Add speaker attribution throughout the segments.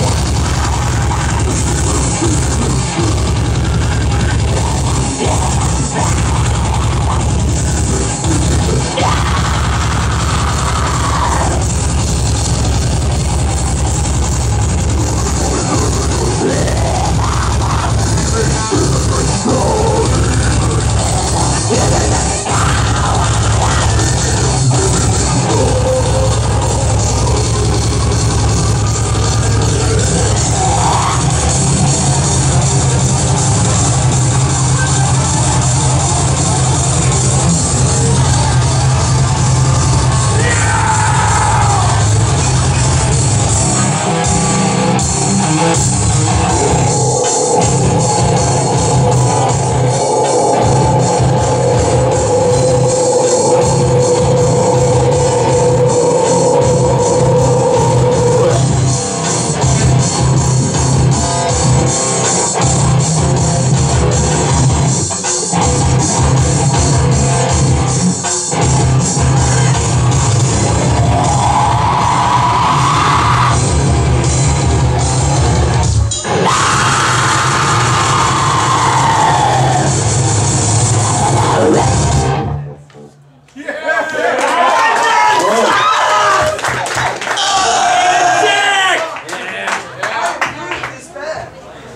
Speaker 1: more.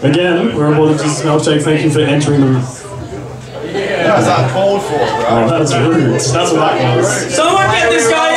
Speaker 1: Again, we're Aborted Jesus, Milkshake. Thank you for entering the. room.
Speaker 2: That's not called for, bro.
Speaker 1: Oh, that's rude. That's what that was.
Speaker 3: Someone get this guy